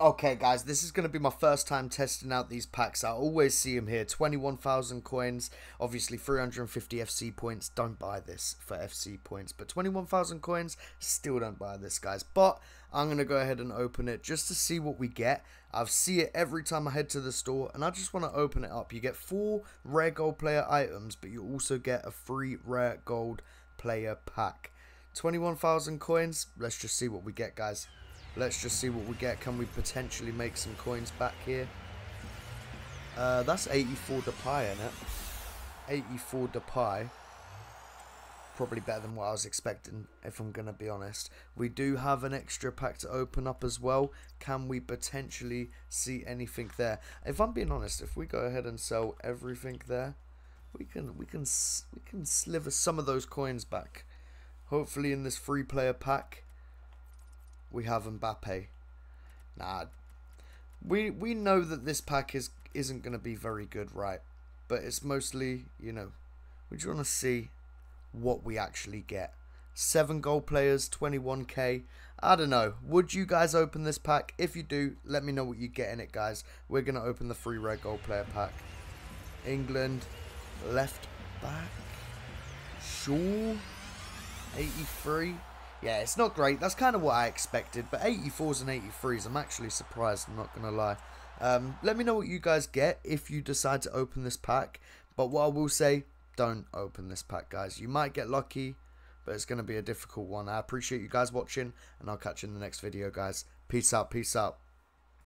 Okay, guys, this is going to be my first time testing out these packs. I always see them here. 21,000 coins, obviously 350 FC points. Don't buy this for FC points, but 21,000 coins, still don't buy this, guys. But I'm going to go ahead and open it just to see what we get. I see it every time I head to the store, and I just want to open it up. You get four rare gold player items, but you also get a free rare gold player pack. 21,000 coins, let's just see what we get, guys. Let's just see what we get. Can we potentially make some coins back here? Uh, that's 84 Depay in it. 84 Depay. Probably better than what I was expecting, if I'm going to be honest. We do have an extra pack to open up as well. Can we potentially see anything there? If I'm being honest, if we go ahead and sell everything there, we can we can we can sliver some of those coins back. Hopefully in this free player pack we have Mbappe. Nah, we we know that this pack is isn't going to be very good, right? But it's mostly, you know, we just want to see what we actually get. Seven gold players, 21k. I don't know. Would you guys open this pack? If you do, let me know what you get in it, guys. We're going to open the free red gold player pack. England, left back. Shaw, 83. Yeah, it's not great. That's kind of what I expected. But 84s and 83s, I'm actually surprised. I'm not going to lie. Um, let me know what you guys get if you decide to open this pack. But what I will say, don't open this pack, guys. You might get lucky, but it's going to be a difficult one. I appreciate you guys watching, and I'll catch you in the next video, guys. Peace out. Peace out.